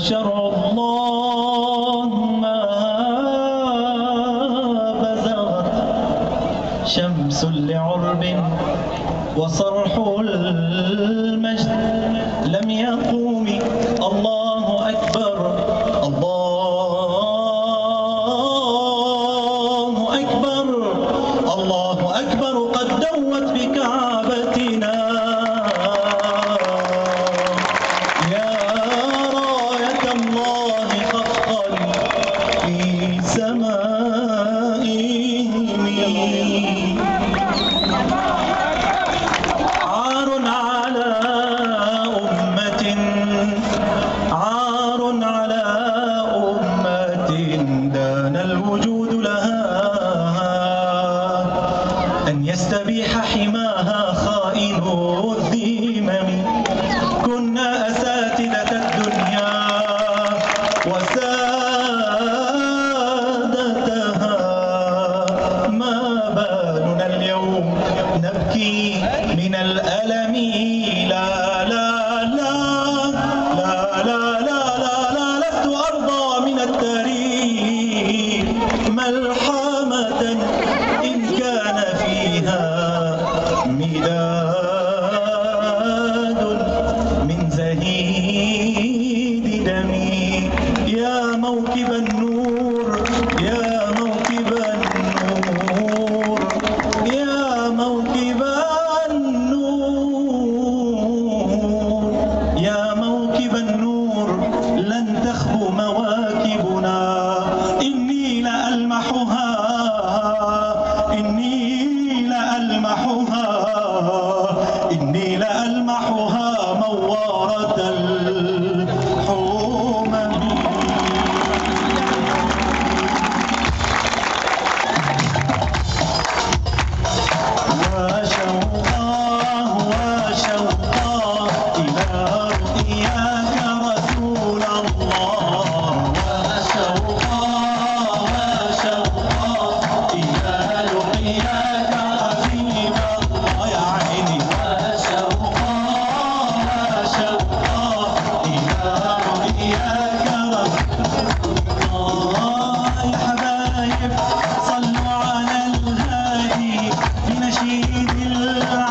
وشرع الله ما بزغت شمس لعرب وصرح المجد لم يقوم الله أن يستبيح حماها خائن الذمم كنا أساتذة الدنيا وسادتها. ما بالنا اليوم؟ نبكي من الأسف نشيد العالم